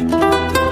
Música